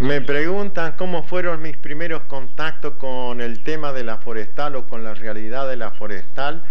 Me preguntan cómo fueron mis primeros contactos con el tema de la forestal o con la realidad de la forestal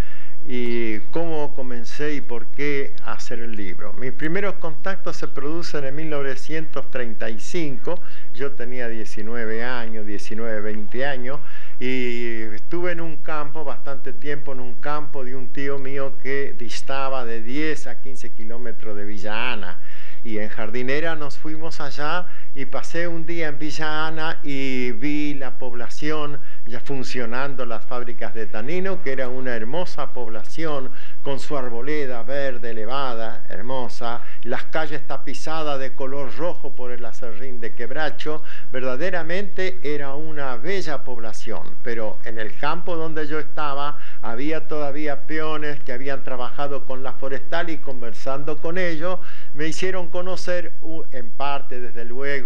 comencé y por qué hacer el libro. Mis primeros contactos se producen en 1935, yo tenía 19 años, 19, 20 años, y estuve en un campo, bastante tiempo en un campo de un tío mío que distaba de 10 a 15 kilómetros de Villa Ana y en Jardinera nos fuimos allá y pasé un día en Villa Ana y vi la población ya funcionando las fábricas de tanino, que era una hermosa población con su arboleda verde elevada, hermosa, las calles tapizadas de color rojo por el acerrín de quebracho, verdaderamente era una bella población, pero en el campo donde yo estaba había todavía peones que habían trabajado con la forestal y conversando con ellos me hicieron conocer en parte desde luego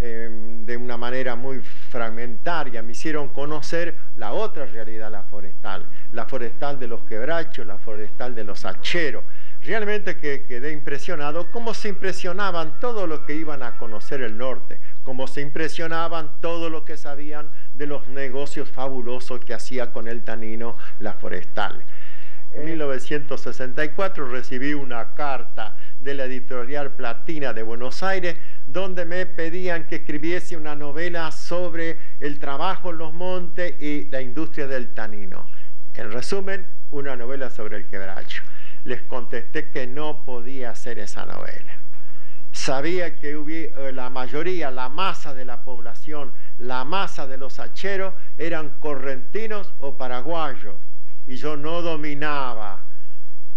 Em, de una manera muy fragmentaria, me hicieron conocer la otra realidad, la forestal, la forestal de los quebrachos, la forestal de los hacheros. Realmente que quedé impresionado cómo se impresionaban todos los que iban a conocer el norte, cómo se impresionaban todos los que sabían de los negocios fabulosos que hacía con el tanino la forestal. En 1964 recibí una carta de la editorial Platina de Buenos Aires, donde me pedían que escribiese una novela sobre el trabajo en los montes y la industria del tanino. En resumen, una novela sobre el quebracho. Les contesté que no podía hacer esa novela. Sabía que eh, la mayoría, la masa de la población, la masa de los hacheros eran correntinos o paraguayos y yo no dominaba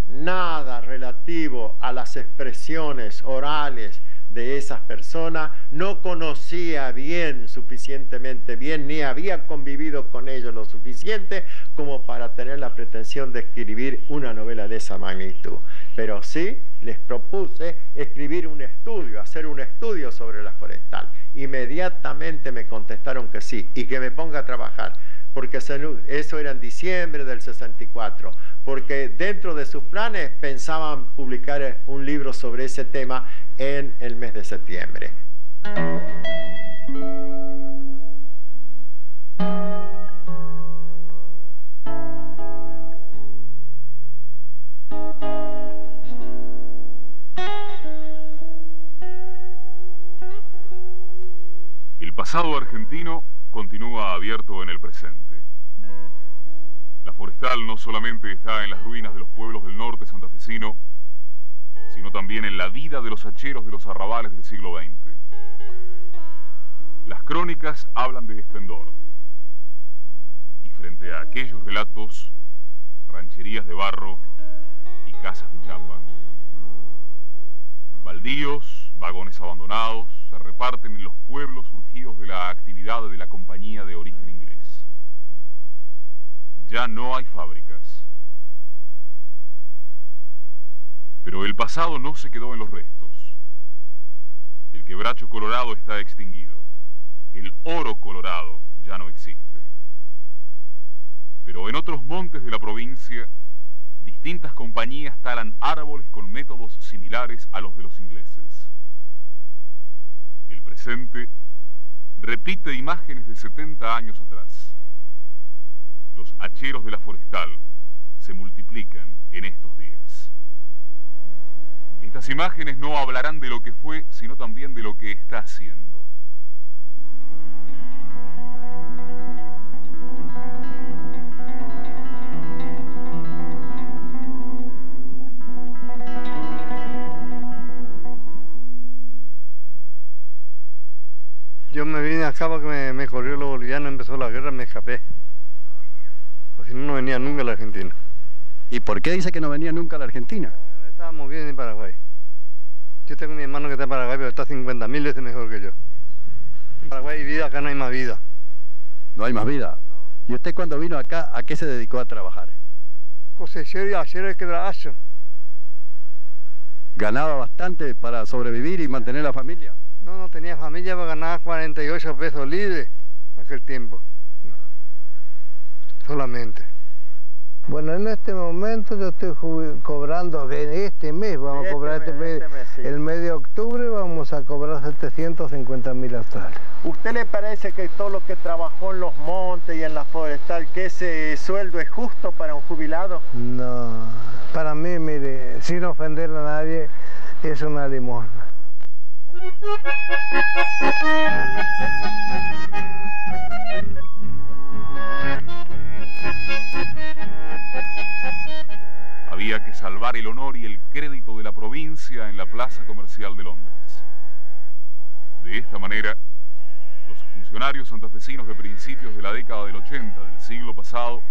nada relativo a las expresiones orales de esas personas, no conocía bien, suficientemente bien, ni había convivido con ellos lo suficiente como para tener la pretensión de escribir una novela de esa magnitud. Pero sí les propuse escribir un estudio, hacer un estudio sobre la forestal. Inmediatamente me contestaron que sí y que me ponga a trabajar porque eso era en diciembre del 64, porque dentro de sus planes pensaban publicar un libro sobre ese tema en el mes de septiembre. El pasado argentino continúa abierto en el presente. La forestal no solamente está en las ruinas de los pueblos del norte santafesino, sino también en la vida de los hacheros de los arrabales del siglo XX. Las crónicas hablan de esplendor, y frente a aquellos relatos, rancherías de barro y casas de chapa. Baldíos, vagones abandonados, se reparten en los pueblos surgidos de la actividad de la compañía de origen inglés. Ya no hay fábricas. Pero el pasado no se quedó en los restos. El quebracho colorado está extinguido. El oro colorado ya no existe. Pero en otros montes de la provincia, distintas compañías talan árboles con métodos similares a los de los ingleses. El presente repite imágenes de 70 años atrás. Los hacheros de la forestal se multiplican en estos días. Estas imágenes no hablarán de lo que fue, sino también de lo que está haciendo. Acá porque me, me corrió los bolivianos, empezó la guerra, me escapé. O si no, no venía nunca a la Argentina. ¿Y por qué dice que no venía nunca a la Argentina? Eh, estábamos bien en Paraguay. Yo tengo mi hermano que está en Paraguay, pero está 50 mil veces mejor que yo. En Paraguay hay vida, acá no hay más vida. ¿No hay más vida? ¿Y usted cuando vino acá, a qué se dedicó a trabajar? Cosechero y hacer el quebracho. ¿Ganaba bastante para sobrevivir y mantener la familia? No, no tenía familia para ganar 48 pesos libres aquel tiempo. Solamente. Bueno, en este momento yo estoy cobrando, en este mes vamos a cobrar este, mes, este el mes de octubre vamos a cobrar 750 mil australes. ¿Usted le parece que todo lo que trabajó en los montes y en la forestal, que ese sueldo es justo para un jubilado? No, para mí, mire, sin ofender a nadie, es una limosna. Había que salvar el honor y el crédito de la provincia en la plaza comercial de Londres. De esta manera, los funcionarios santafesinos de principios de la década del 80 del siglo pasado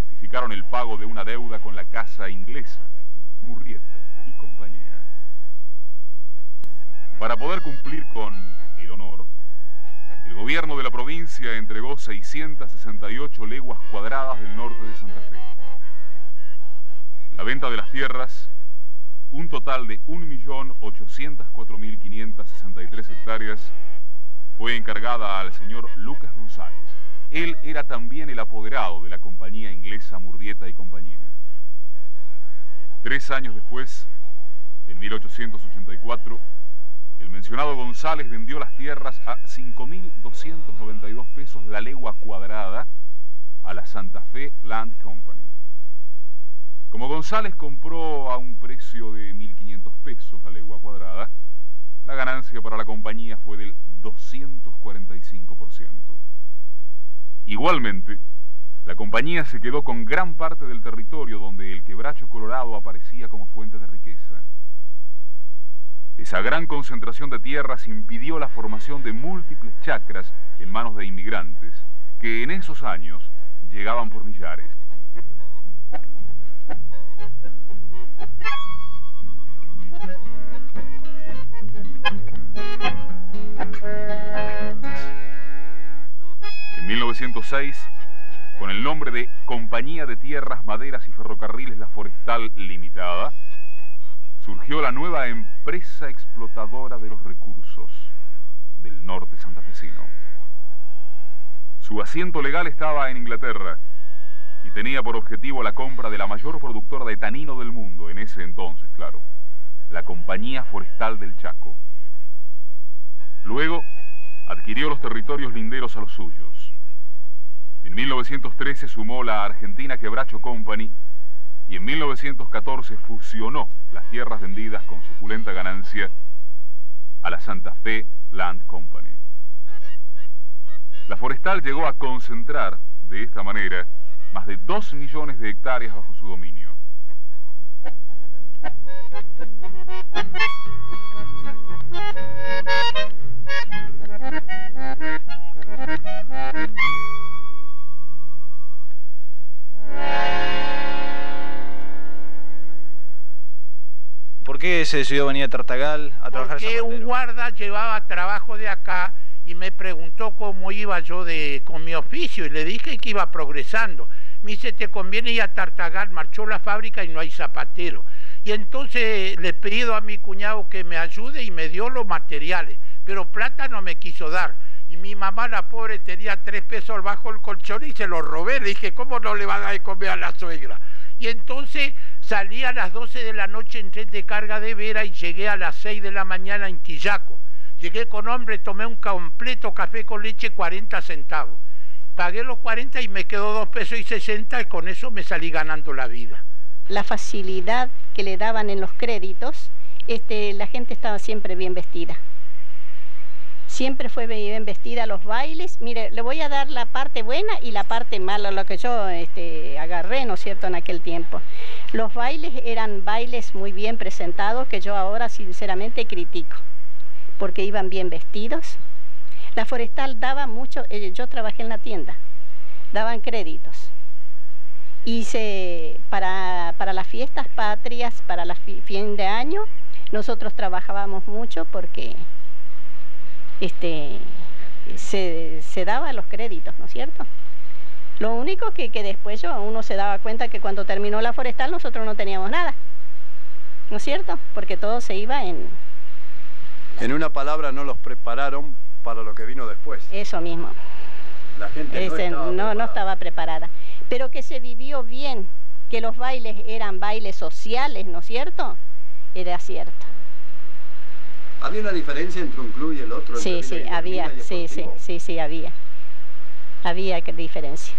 justificaron el pago de una deuda con la casa inglesa, Murrieta y compañía. Para poder cumplir con el honor, el gobierno de la provincia entregó 668 leguas cuadradas del norte de Santa Fe. La venta de las tierras, un total de 1.804.563 hectáreas, fue encargada al señor Lucas González. Él era también el apoderado de la compañía inglesa Murrieta y compañía. Tres años después, en 1884, el mencionado González vendió las tierras a 5.292 pesos la legua cuadrada a la Santa Fe Land Company. Como González compró a un precio de 1.500 pesos la legua cuadrada, la ganancia para la compañía fue del 245%. Igualmente, la compañía se quedó con gran parte del territorio donde el quebracho colorado aparecía como fuente de riqueza. Esa gran concentración de tierras impidió la formación de múltiples chacras en manos de inmigrantes que en esos años llegaban por millares. En 1906, con el nombre de Compañía de Tierras, Maderas y Ferrocarriles La Forestal Limitada, surgió la nueva empresa explotadora de los recursos del norte santafesino. Su asiento legal estaba en Inglaterra y tenía por objetivo la compra de la mayor productora de tanino del mundo, en ese entonces, claro, la Compañía Forestal del Chaco. Luego, adquirió los territorios linderos a los suyos. En 1913 sumó la Argentina Quebracho Company y en 1914 fusionó las tierras vendidas con suculenta ganancia a la Santa Fe Land Company. La forestal llegó a concentrar, de esta manera, más de 2 millones de hectáreas bajo su dominio. Qué se decidió venir a Tartagal a trabajar? Porque un guarda llevaba trabajo de acá y me preguntó cómo iba yo de, con mi oficio y le dije que iba progresando. Me dice, te conviene ir a Tartagal, marchó la fábrica y no hay zapatero. Y entonces le he pedido a mi cuñado que me ayude y me dio los materiales, pero plata no me quiso dar. Y mi mamá, la pobre, tenía tres pesos bajo el colchón y se los robé. Le dije, ¿cómo no le va a dar de comer a la suegra? Y entonces Salí a las 12 de la noche en tren de carga de Vera y llegué a las 6 de la mañana en Quillaco. Llegué con hombre, tomé un completo café con leche 40 centavos. Pagué los 40 y me quedó 2 pesos y 60 y con eso me salí ganando la vida. La facilidad que le daban en los créditos, este, la gente estaba siempre bien vestida siempre fue bien vestida a los bailes. Mire, le voy a dar la parte buena y la parte mala, lo que yo este, agarré, ¿no es cierto?, en aquel tiempo. Los bailes eran bailes muy bien presentados que yo ahora sinceramente critico, porque iban bien vestidos. La forestal daba mucho, eh, yo trabajé en la tienda, daban créditos. Hice para, para las fiestas patrias, para la fin de año, nosotros trabajábamos mucho porque este, se, se daba los créditos, ¿no es cierto? Lo único que, que después yo, uno se daba cuenta que cuando terminó la forestal nosotros no teníamos nada, ¿no es cierto? Porque todo se iba en... En una palabra, no los prepararon para lo que vino después. Eso mismo. La gente no, estaba no, no estaba preparada. pero que se vivió bien, que los bailes eran bailes sociales, ¿no es cierto? Era cierto. ¿Había una diferencia entre un club y el otro? Sí, sí, había, sí, sí, sí, sí, había. Había diferencia.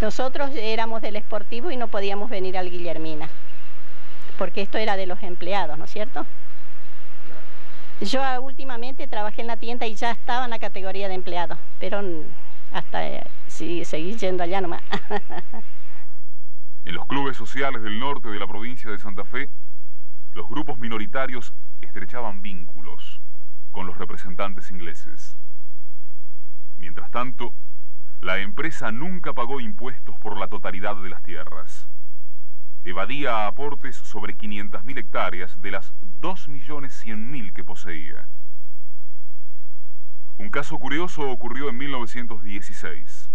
Nosotros éramos del esportivo y no podíamos venir al Guillermina, porque esto era de los empleados, ¿no es cierto? Yo últimamente trabajé en la tienda y ya estaba en la categoría de empleado, pero hasta eh, sí, seguí yendo allá nomás. en los clubes sociales del norte de la provincia de Santa Fe, los grupos minoritarios estrechaban vínculos con los representantes ingleses. Mientras tanto, la empresa nunca pagó impuestos por la totalidad de las tierras. Evadía aportes sobre 500.000 hectáreas de las 2.100.000 que poseía. Un caso curioso ocurrió en 1916.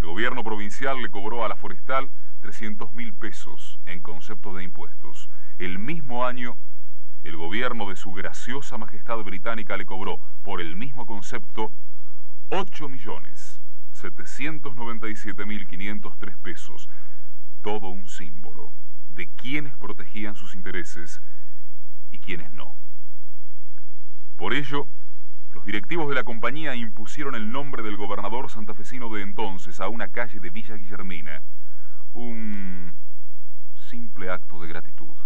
El gobierno provincial le cobró a la forestal 300.000 pesos en concepto de impuestos. El mismo año, el gobierno de su graciosa majestad británica le cobró, por el mismo concepto, 8.797.503 pesos. Todo un símbolo de quienes protegían sus intereses y quienes no. Por ello, los directivos de la compañía impusieron el nombre del gobernador santafesino de entonces a una calle de Villa Guillermina, un simple acto de gratitud.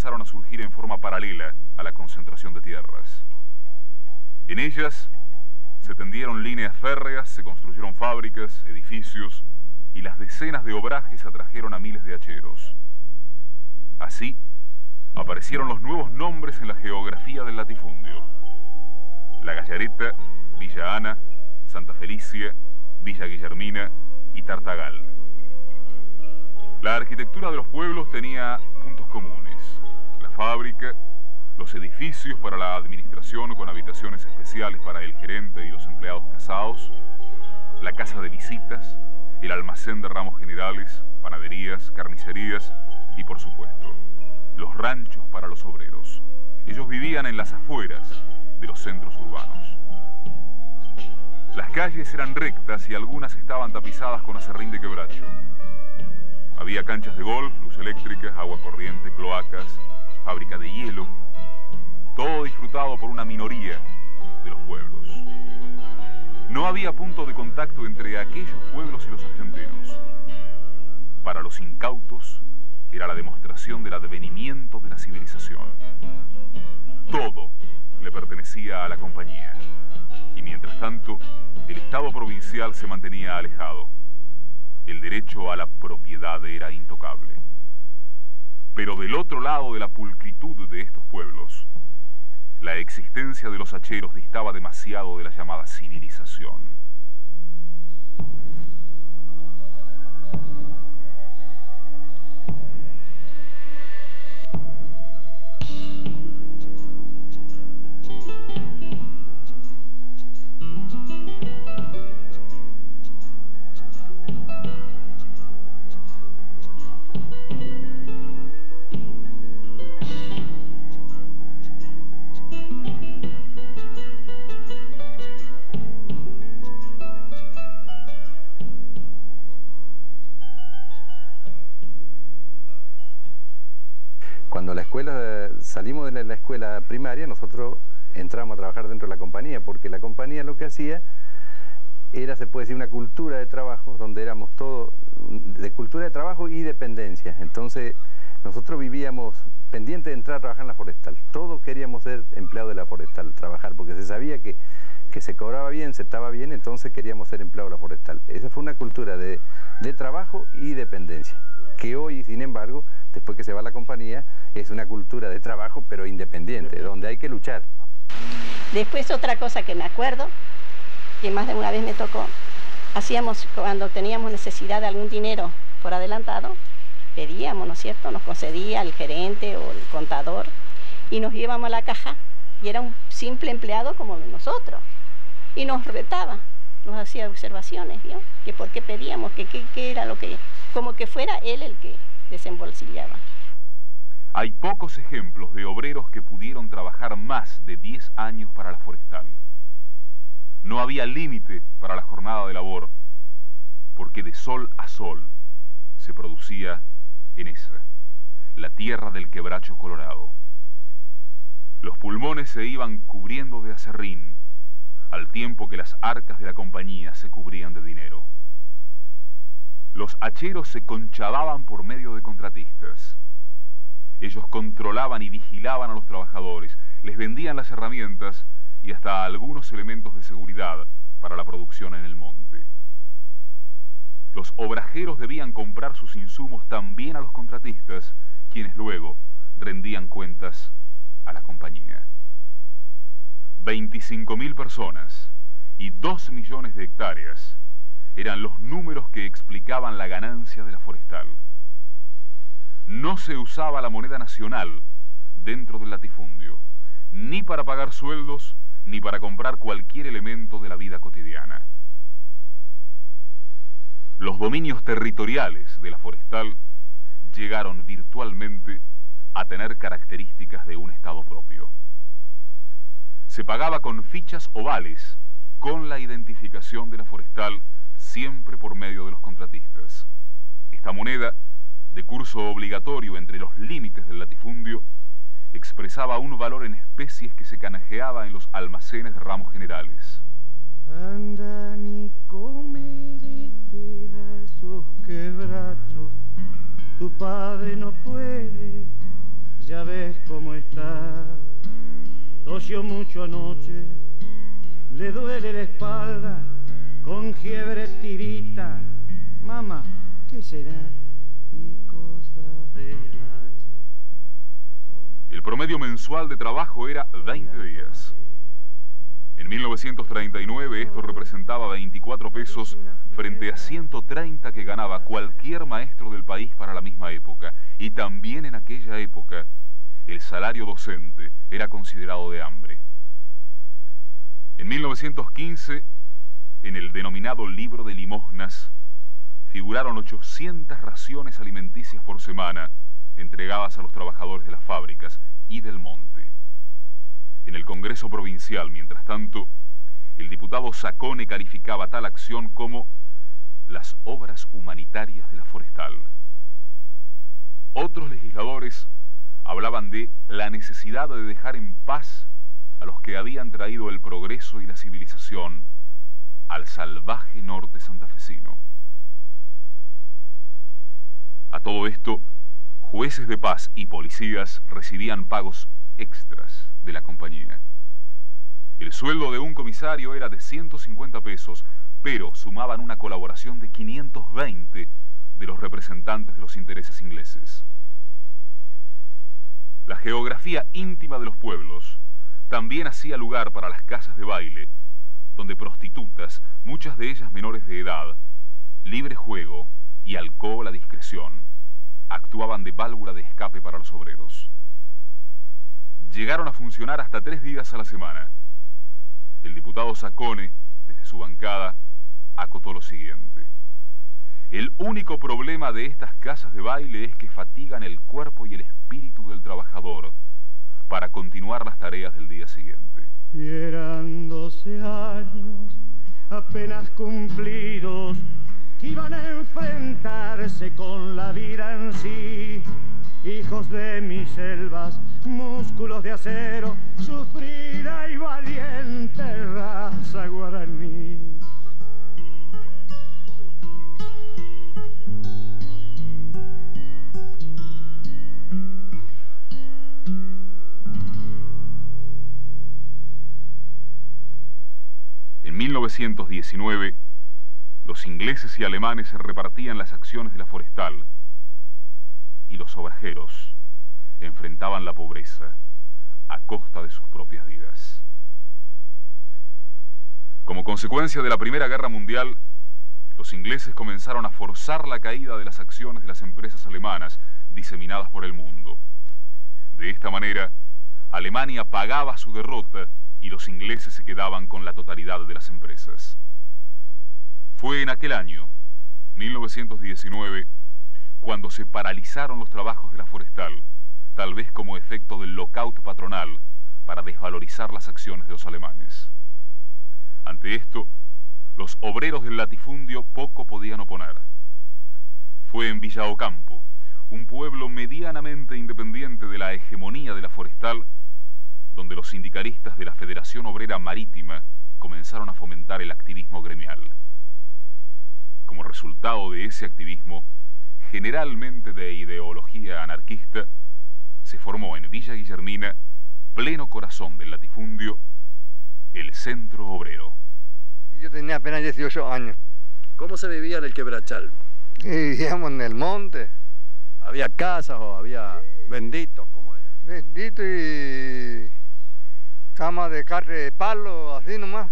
Comenzaron a surgir en forma paralela a la concentración de tierras. En ellas se tendieron líneas férreas, se construyeron fábricas, edificios, y las decenas de obrajes atrajeron a miles de hacheros. Así, aparecieron los nuevos nombres en la geografía del latifundio. La Gallareta, Villa Ana, Santa Felicia, Villa Guillermina y Tartagal. La arquitectura de los pueblos tenía puntos comunes. Fábrica, los edificios para la administración con habitaciones especiales para el gerente y los empleados casados, la casa de visitas, el almacén de ramos generales, panaderías, carnicerías y por supuesto, los ranchos para los obreros. Ellos vivían en las afueras de los centros urbanos. Las calles eran rectas y algunas estaban tapizadas con acerrín de quebracho. Había canchas de golf, luz eléctrica, agua corriente, cloacas, fábrica de hielo, todo disfrutado por una minoría de los pueblos. No había punto de contacto entre aquellos pueblos y los argentinos. Para los incautos era la demostración del advenimiento de la civilización. Todo le pertenecía a la compañía. Y mientras tanto, el Estado provincial se mantenía alejado. El derecho a la propiedad era intocable. Pero del otro lado de la pulcritud de estos pueblos, la existencia de los hacheros distaba demasiado de la llamada civilización. Primaria, nosotros entramos a trabajar dentro de la compañía, porque la compañía lo que hacía era, se puede decir, una cultura de trabajo, donde éramos todos de cultura de trabajo y dependencia. Entonces, nosotros vivíamos pendientes de entrar a trabajar en la forestal. Todos queríamos ser empleados de la forestal, trabajar, porque se sabía que, que se cobraba bien, se estaba bien, entonces queríamos ser empleados de la forestal. Esa fue una cultura de, de trabajo y dependencia, que hoy, sin embargo, después que se va la compañía, es una cultura de trabajo pero independiente, donde hay que luchar. Después otra cosa que me acuerdo, que más de una vez me tocó, hacíamos cuando teníamos necesidad de algún dinero por adelantado, pedíamos, ¿no es cierto? Nos concedía el gerente o el contador y nos íbamos a la caja y era un simple empleado como nosotros y nos retaba. nos hacía observaciones, ¿vio? Que por qué pedíamos, que qué era lo que, como que fuera él el que desembolsillaba. Hay pocos ejemplos de obreros que pudieron trabajar más de 10 años para la forestal. No había límite para la jornada de labor, porque de sol a sol se producía en esa, la tierra del quebracho colorado. Los pulmones se iban cubriendo de acerrín, al tiempo que las arcas de la compañía se cubrían de dinero. Los hacheros se conchavaban por medio de contratistas. Ellos controlaban y vigilaban a los trabajadores, les vendían las herramientas y hasta algunos elementos de seguridad para la producción en el monte. Los obrajeros debían comprar sus insumos también a los contratistas, quienes luego rendían cuentas a la compañía. 25.000 personas y 2 millones de hectáreas eran los números que explicaban la ganancia de la forestal. No se usaba la moneda nacional dentro del latifundio, ni para pagar sueldos, ni para comprar cualquier elemento de la vida cotidiana. Los dominios territoriales de la forestal llegaron virtualmente a tener características de un Estado propio. Se pagaba con fichas ovales, con la identificación de la forestal, siempre por medio de los contratistas. Esta moneda, de curso obligatorio entre los límites del latifundio, expresaba un valor en especies que se canjeaba en los almacenes de ramos generales. Andan y come de esos quebrachos, tu padre no puede, ya ves cómo está. Tosió mucho anoche, le duele la espalda, con fiebre tirita. Mamá, ¿qué será? Y cosas de el promedio mensual de trabajo era 20 días. En 1939 esto representaba 24 pesos frente a 130 que ganaba cualquier maestro del país para la misma época. Y también en aquella época el salario docente era considerado de hambre. En 1915, en el denominado libro de limosnas, figuraron 800 raciones alimenticias por semana entregadas a los trabajadores de las fábricas y del monte. En el Congreso Provincial, mientras tanto, el diputado Sacone calificaba tal acción como las obras humanitarias de la forestal. Otros legisladores hablaban de la necesidad de dejar en paz a los que habían traído el progreso y la civilización al salvaje norte santafesino. A todo esto, jueces de paz y policías recibían pagos extras de la compañía. El sueldo de un comisario era de 150 pesos, pero sumaban una colaboración de 520 de los representantes de los intereses ingleses. La geografía íntima de los pueblos también hacía lugar para las casas de baile, donde prostitutas, muchas de ellas menores de edad, libre juego y alcohol a discreción, actuaban de válvula de escape para los obreros. Llegaron a funcionar hasta tres días a la semana. El diputado Sacone, desde su bancada, acotó lo siguiente. El único problema de estas casas de baile es que fatigan el cuerpo y el espíritu del trabajador para continuar las tareas del día siguiente. Y eran doce años apenas cumplidos que iban a enfrentarse con la vida en sí. Hijos de mis selvas, músculos de acero, sufrida y valiente raza guaraní. 1919, los ingleses y alemanes se repartían las acciones de la forestal y los obrajeros enfrentaban la pobreza a costa de sus propias vidas. Como consecuencia de la Primera Guerra Mundial, los ingleses comenzaron a forzar la caída de las acciones de las empresas alemanas diseminadas por el mundo. De esta manera, Alemania pagaba su derrota y los ingleses se quedaban con la totalidad de las empresas. Fue en aquel año, 1919, cuando se paralizaron los trabajos de la forestal, tal vez como efecto del lockout patronal para desvalorizar las acciones de los alemanes. Ante esto, los obreros del latifundio poco podían oponer. Fue en Villa Ocampo, un pueblo medianamente independiente de la hegemonía de la forestal, donde los sindicalistas de la Federación Obrera Marítima comenzaron a fomentar el activismo gremial. Como resultado de ese activismo, generalmente de ideología anarquista, se formó en Villa Guillermina, pleno corazón del latifundio, el Centro Obrero. Yo tenía apenas 18 años. ¿Cómo se vivía en el quebrachal? Y vivíamos en el monte. ¿Había casas o había benditos? ¿Cómo era? Bendito y cama de carne de palo, así nomás.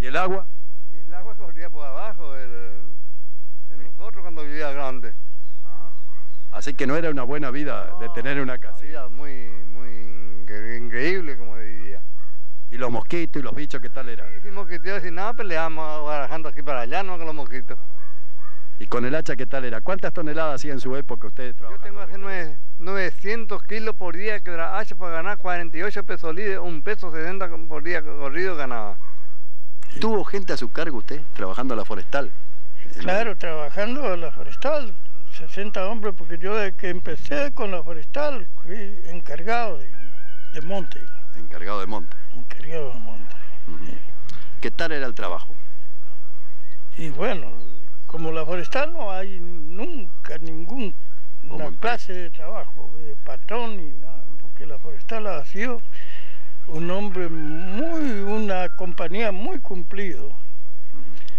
¿Y el agua? Y el agua corría por abajo de nosotros cuando vivía grande. Así que no era una buena vida de tener una casa. Una vida muy, muy incre- increíble como se vivía. ¿Y los mosquitos y los bichos qué tal era? Y mosquiteos sin nada peleamos barajando aquí para allá, no con los mosquitos. ¿Y con el hacha qué tal era? ¿Cuántas toneladas hacía en su época usted Yo trabajando? tengo hace nueve- 900 kilos por día que la hacha para ganar 48 pesos líderes, un peso 60 por día corrido ganaba. ¿Tuvo gente a su cargo usted trabajando en la forestal? Claro, trabajando en la forestal, 60 hombres, porque yo desde que empecé con la forestal fui encargado de, de monte, Encargado de monte. encargado de monte. ¿Qué tal era el trabajo? Y bueno, como la forestal no hay nunca ninguna clase de trabajo, de patrón ni nada, porque la forestal ha sido un hombre muy, una compañía muy cumplido.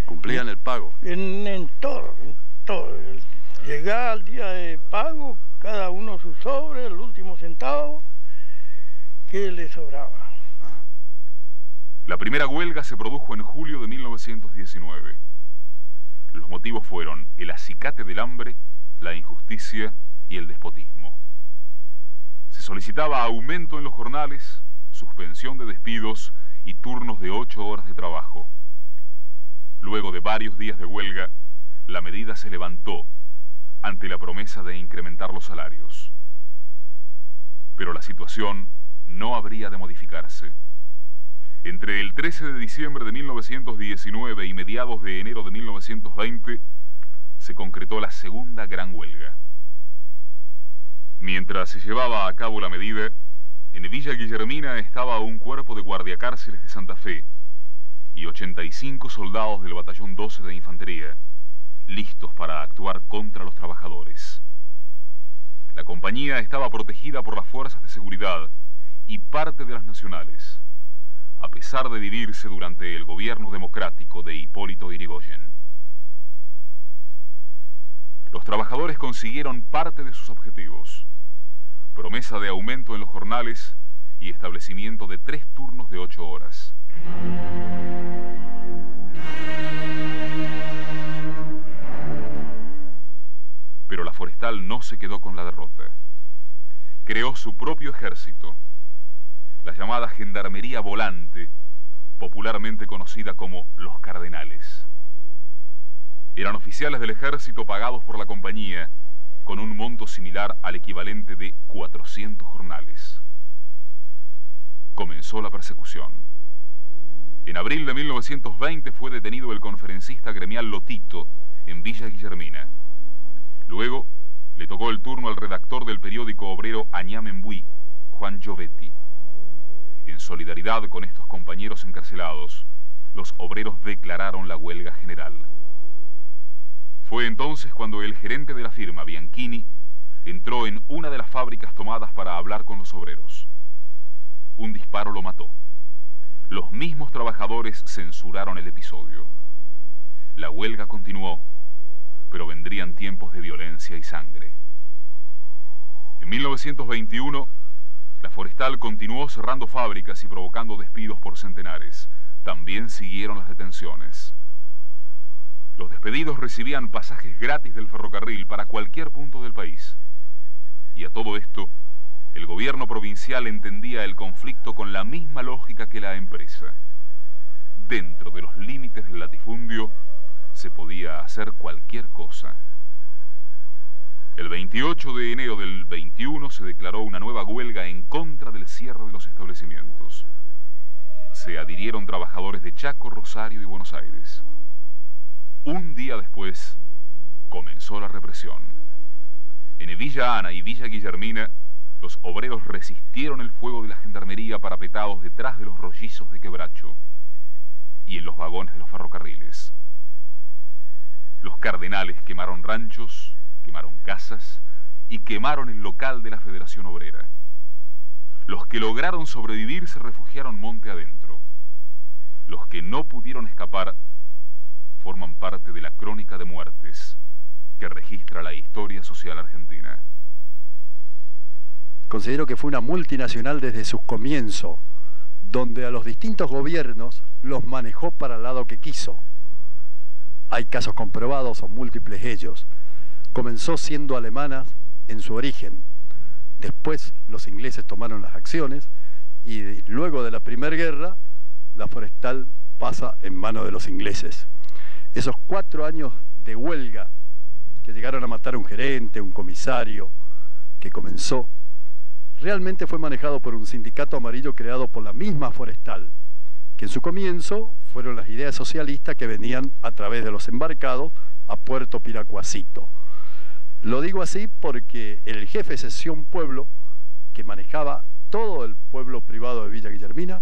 Cumplían el pago. En, en todo, en todo. Llegaba al día de pago, cada uno su sobre, el último centavo que le sobraba. La primera huelga se produjo en julio de 1919. Los motivos fueron el acicate del hambre, la injusticia y el despotismo. Se solicitaba aumento en los jornales, suspensión de despidos y turnos de ocho horas de trabajo. Luego de varios días de huelga, la medida se levantó ante la promesa de incrementar los salarios. Pero la situación no habría de modificarse. Entre el 13 de diciembre de 1919 y mediados de enero de 1920 se concretó la segunda gran huelga. Mientras se llevaba a cabo la medida, en Villa Guillermina estaba un cuerpo de guardiacárceles de Santa Fe y 85 soldados del batallón 12 de infantería, listos para actuar contra los trabajadores. La compañía estaba protegida por las fuerzas de seguridad y parte de las nacionales, a pesar de dividirse durante el gobierno democrático de Hipólito Yrigoyen. Los trabajadores consiguieron parte de sus objetivos, promesa de aumento en los jornales y establecimiento de tres turnos de ocho horas. Pero la forestal no se quedó con la derrota. Creó su propio ejército, la llamada Gendarmería Volante, popularmente conocida como los Cardenales. Eran oficiales del ejército pagados por la compañía, con un monto similar al equivalente de 400 jornales. Comenzó la persecución. En abril de 1920 fue detenido el conferencista gremial Lotito en Villa Guillermina. Luego le tocó el turno al redactor del periódico obrero Añamenbuí, Juan Giovetti. En solidaridad con estos compañeros encarcelados, los obreros declararon la huelga general. Fue entonces cuando el gerente de la firma, Bianchini, entró en una de las fábricas tomadas para hablar con los obreros. Un disparo lo mató. Los mismos trabajadores censuraron el episodio. La huelga continuó, pero vendrían tiempos de violencia y sangre. En 1921, la forestal continuó cerrando fábricas y provocando despidos por centenares. También siguieron las detenciones. Los despedidos recibían pasajes gratis del ferrocarril para cualquier punto del país. Y a todo esto, el gobierno provincial entendía el conflicto con la misma lógica que la empresa. Dentro de los límites del latifundio, se podía hacer cualquier cosa. El 28 de enero del 21 se declaró una nueva huelga en contra del cierre de los establecimientos. Se adhirieron trabajadores de Chaco, Rosario y Buenos Aires. Un día después comenzó la represión. En Villa Ana y Villa Guillermina, los obreros resistieron el fuego de la gendarmería parapetados detrás de los rollizos de quebracho y en los vagones de los ferrocarriles. Los cardenales quemaron ranchos, quemaron casas y quemaron el local de la Federación Obrera. Los que lograron sobrevivir se refugiaron monte adentro. Los que no pudieron escapar forman parte de la crónica de muertes que registra la historia social argentina. Considero que fue una multinacional desde sus comienzos, donde a los distintos gobiernos los manejó para el lado que quiso. Hay casos comprobados o múltiples ellos. Comenzó siendo alemanas en su origen. Después los ingleses tomaron las acciones y luego de la Primera Guerra la forestal pasa en manos de los ingleses. Esos cuatro años de huelga que llegaron a matar a un gerente, un comisario, que comenzó, realmente fue manejado por un sindicato amarillo creado por la misma forestal, que en su comienzo fueron las ideas socialistas que venían a través de los embarcados a Puerto Piracuacito. Lo digo así porque el jefe de sesión pueblo, que manejaba todo el pueblo privado de Villa Guillermina,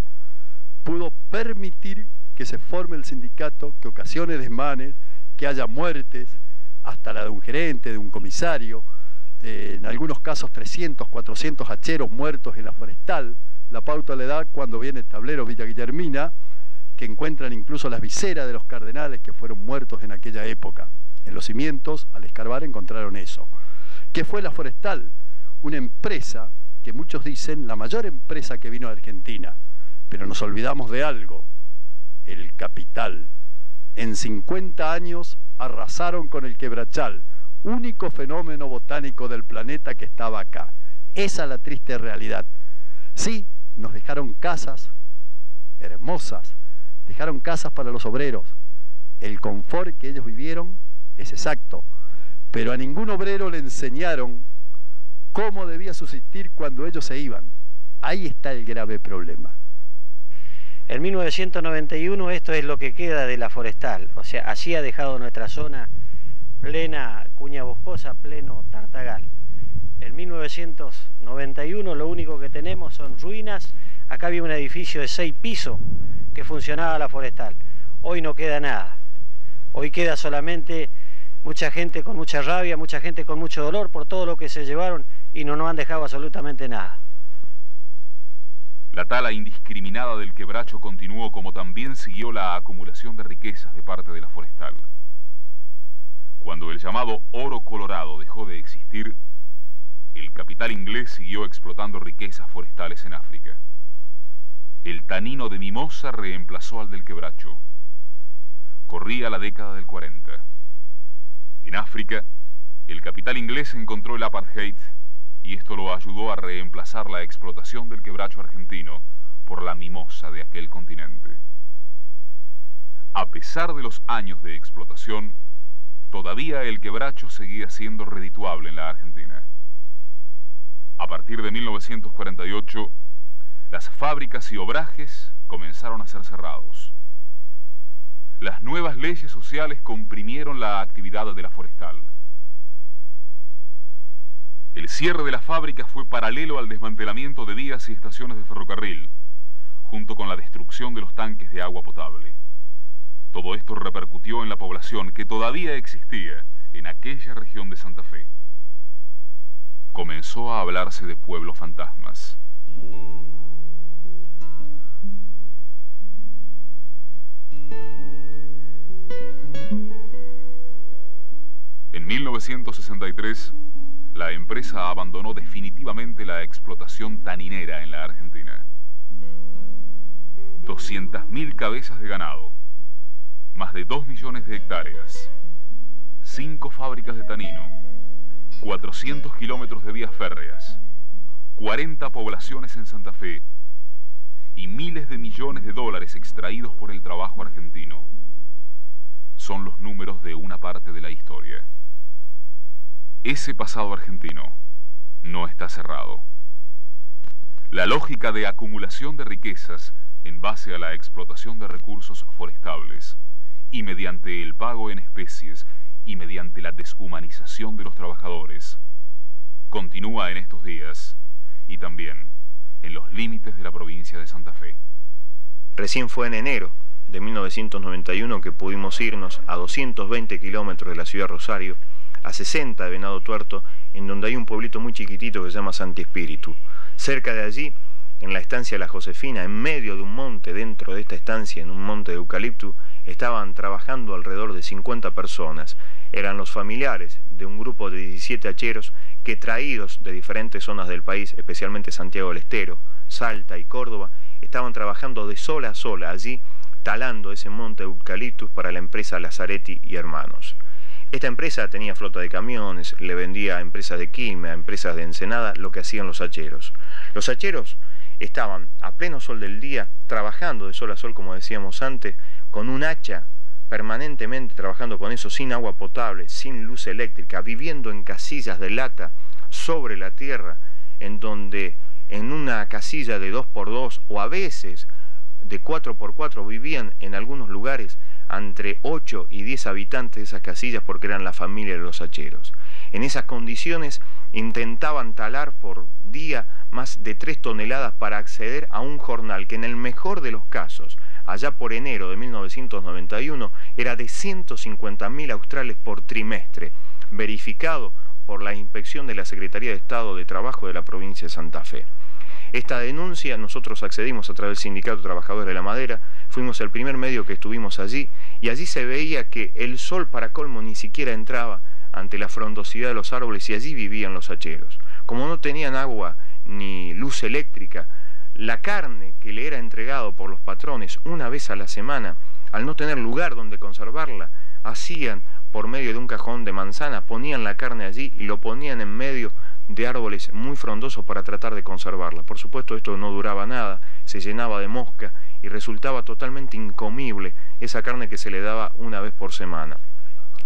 pudo permitir que se forme el sindicato, que ocasione desmanes, que haya muertes, hasta la de un gerente, de un comisario, eh, en algunos casos 300, 400 hacheros muertos en la forestal. La pauta le da cuando viene el tablero Villa Guillermina, que encuentran incluso las viseras de los cardenales que fueron muertos en aquella época. En los cimientos, al escarbar, encontraron eso. ¿Qué fue la forestal? Una empresa que muchos dicen la mayor empresa que vino a Argentina. Pero nos olvidamos de algo, el capital. En 50 años arrasaron con el quebrachal, único fenómeno botánico del planeta que estaba acá. Esa es la triste realidad. Sí, nos dejaron casas hermosas, dejaron casas para los obreros. El confort que ellos vivieron es exacto, pero a ningún obrero le enseñaron cómo debía subsistir cuando ellos se iban. Ahí está el grave problema. En 1991 esto es lo que queda de la forestal, o sea, así ha dejado nuestra zona plena cuña boscosa, pleno tartagal. En 1991 lo único que tenemos son ruinas, acá había un edificio de seis pisos que funcionaba la forestal, hoy no queda nada, hoy queda solamente mucha gente con mucha rabia, mucha gente con mucho dolor por todo lo que se llevaron y no nos han dejado absolutamente nada. La tala indiscriminada del quebracho continuó como también siguió la acumulación de riquezas de parte de la forestal. Cuando el llamado oro colorado dejó de existir, el capital inglés siguió explotando riquezas forestales en África. El tanino de Mimosa reemplazó al del quebracho. Corría la década del 40. En África, el capital inglés encontró el apartheid y esto lo ayudó a reemplazar la explotación del quebracho argentino por la mimosa de aquel continente. A pesar de los años de explotación, todavía el quebracho seguía siendo redituable en la Argentina. A partir de 1948, las fábricas y obrajes comenzaron a ser cerrados. Las nuevas leyes sociales comprimieron la actividad de la forestal. El cierre de la fábrica fue paralelo al desmantelamiento de vías y estaciones de ferrocarril, junto con la destrucción de los tanques de agua potable. Todo esto repercutió en la población que todavía existía en aquella región de Santa Fe. Comenzó a hablarse de pueblos fantasmas. En 1963, la empresa abandonó definitivamente la explotación taninera en la Argentina. 200.000 cabezas de ganado, más de 2 millones de hectáreas, 5 fábricas de tanino, 400 kilómetros de vías férreas, 40 poblaciones en Santa Fe y miles de millones de dólares extraídos por el trabajo argentino. son los números de una parte de la historia. Ese pasado argentino no está cerrado. La lógica de acumulación de riquezas en base a la explotación de recursos forestables y mediante el pago en especies y mediante la deshumanización de los trabajadores continúa en estos días y también en los límites de la provincia de Santa Fe. Recién fue en enero de 1991 que pudimos irnos a 220 kilómetros de la ciudad de Rosario, a 60 de Venado Tuerto, en donde hay un pueblito muy chiquitito que se llama Santi Espíritu. Cerca de allí, en la estancia la Josefina, en medio de un monte, dentro de esta estancia, en un monte de eucalipto, estaban trabajando alrededor de 50 personas. Eran los familiares de un grupo de 17 hacheros que traídos de diferentes zonas del país, especialmente Santiago del Estero, Salta y Córdoba, estaban trabajando de sola a sola allí, talando ese monte de eucaliptus para la empresa Lazaretti y Hermanos. Esta empresa tenía flota de camiones, le vendía a empresas de quimia, a empresas de Ensenada, lo que hacían los hacheros. Los hacheros estaban a pleno sol del día, trabajando de sol a sol, como decíamos antes, con un hacha, permanentemente trabajando con eso, sin agua potable, sin luz eléctrica, viviendo en casillas de lata sobre la tierra, en donde en una casilla de 2x2 o a veces de 4x4 vivían en algunos lugares entre 8 y 10 habitantes de esas casillas porque eran la familia de los hacheros. En esas condiciones intentaban talar por día más de 3 toneladas para acceder a un jornal que en el mejor de los casos, allá por enero de 1991, era de 150.000 australes por trimestre, verificado por la inspección de la Secretaría de Estado de Trabajo de la provincia de Santa Fe. Esta denuncia nosotros accedimos a través del Sindicato Trabajadores de la Madera, fuimos el primer medio que estuvimos allí y allí se veía que el sol para colmo ni siquiera entraba ante la frondosidad de los árboles y allí vivían los hacheros. Como no tenían agua ni luz eléctrica, la carne que le era entregado por los patrones una vez a la semana, al no tener lugar donde conservarla, hacían por medio de un cajón de manzana, ponían la carne allí y lo ponían en medio de árboles muy frondosos para tratar de conservarla. Por supuesto esto no duraba nada, se llenaba de mosca y resultaba totalmente incomible esa carne que se le daba una vez por semana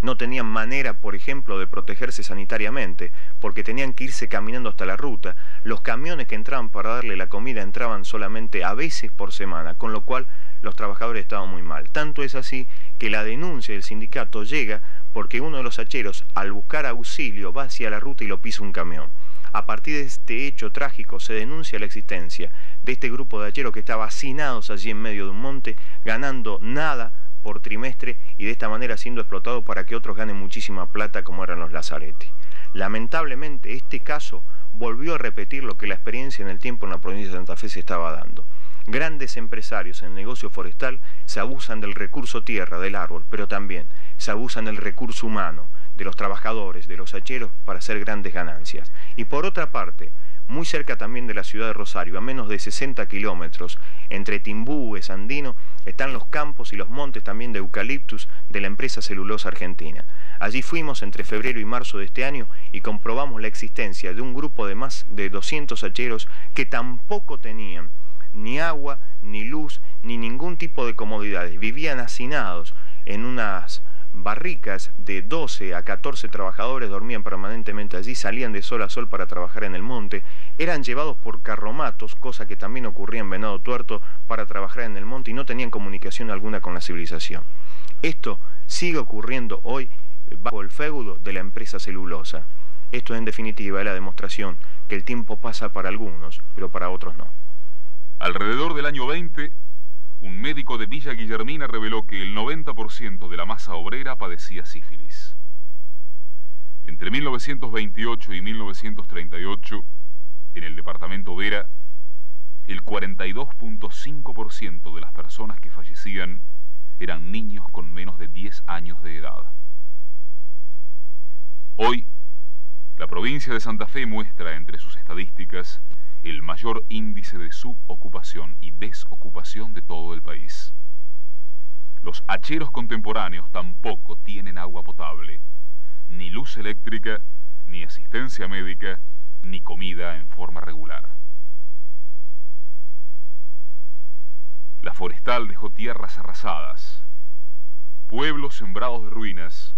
no tenían manera, por ejemplo, de protegerse sanitariamente, porque tenían que irse caminando hasta la ruta. Los camiones que entraban para darle la comida entraban solamente a veces por semana, con lo cual los trabajadores estaban muy mal. Tanto es así que la denuncia del sindicato llega porque uno de los hacheros, al buscar auxilio, va hacia la ruta y lo pisa un camión. A partir de este hecho trágico se denuncia la existencia de este grupo de hacheros que estaba hacinados allí en medio de un monte, ganando nada por trimestre y de esta manera siendo explotado para que otros ganen muchísima plata como eran los Lazaretti. Lamentablemente este caso volvió a repetir lo que la experiencia en el tiempo en la provincia de Santa Fe se estaba dando. Grandes empresarios en el negocio forestal se abusan del recurso tierra, del árbol, pero también se abusan del recurso humano, de los trabajadores, de los hacheros, para hacer grandes ganancias. Y por otra parte, muy cerca también de la ciudad de Rosario, a menos de 60 kilómetros, entre Timbú y Sandino, están los campos y los montes también de eucaliptus de la empresa celulosa argentina. Allí fuimos entre febrero y marzo de este año y comprobamos la existencia de un grupo de más de 200 hacheros que tampoco tenían ni agua, ni luz, ni ningún tipo de comodidades. Vivían hacinados en unas barricas de 12 a 14 trabajadores dormían permanentemente allí, salían de sol a sol para trabajar en el monte, eran llevados por carromatos, cosa que también ocurría en Venado Tuerto, para trabajar en el monte y no tenían comunicación alguna con la civilización. Esto sigue ocurriendo hoy bajo el feudo de la empresa celulosa. Esto en definitiva es la demostración que el tiempo pasa para algunos, pero para otros no. Alrededor del año 20, un médico de Villa Guillermina reveló que el 90% de la masa obrera padecía sífilis. Entre 1928 y 1938, en el departamento Vera, el 42.5% de las personas que fallecían eran niños con menos de 10 años de edad. Hoy, la provincia de Santa Fe muestra entre sus estadísticas el mayor índice de subocupación y desocupación de todo el país. Los hacheros contemporáneos tampoco tienen agua potable, ni luz eléctrica, ni asistencia médica, ni comida en forma regular. La forestal dejó tierras arrasadas, pueblos sembrados de ruinas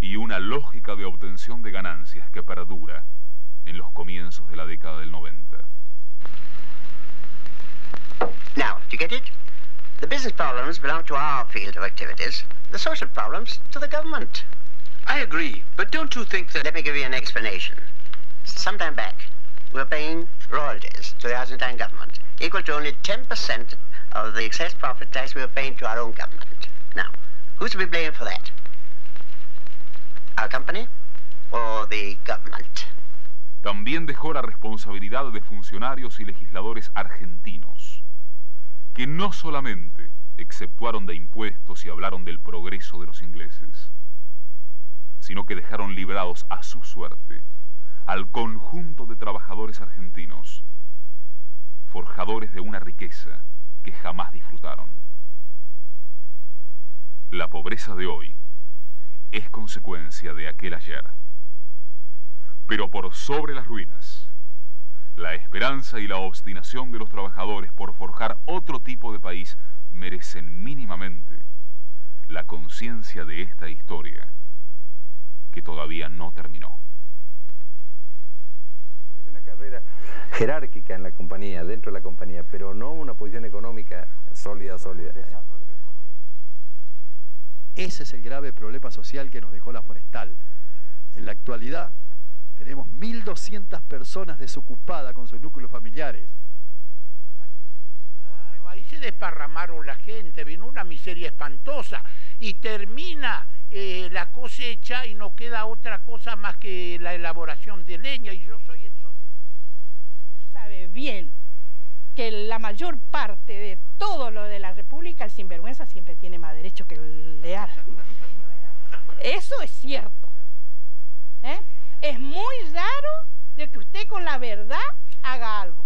y una lógica de obtención de ganancias que perdura en los comienzos de la década del 90. Now, do you get it? The business problems belong to our field of activities, the social problems to the government. I agree, but don't you think that... Let me give you an explanation. Some time back, we were paying royalties to the Argentine government, equal to only 10% of the excess profit tax we were paying to our own government. Now, who's to be blamed for that? Our company or the government? También dejó la responsabilidad de funcionarios y legisladores argentinos, que no solamente exceptuaron de impuestos y hablaron del progreso de los ingleses, sino que dejaron librados a su suerte al conjunto de trabajadores argentinos, forjadores de una riqueza que jamás disfrutaron. La pobreza de hoy es consecuencia de aquel ayer. Pero por sobre las ruinas, la esperanza y la obstinación de los trabajadores por forjar otro tipo de país merecen mínimamente la conciencia de esta historia que todavía no terminó. Es una carrera jerárquica en la compañía, dentro de la compañía, pero no una posición económica sólida, sólida. Ese es el grave problema social que nos dejó la forestal. En la actualidad tenemos 1.200 personas desocupadas con sus núcleos familiares. Ahí se desparramaron la gente, vino una miseria espantosa y termina eh, la cosecha y no queda otra cosa más que la elaboración de leña y yo soy el Sabe bien que la mayor parte de todo lo de la República, el sinvergüenza siempre tiene más derecho que el leal. Eso es cierto. ¿eh? Es muy raro de que usted con la verdad haga algo.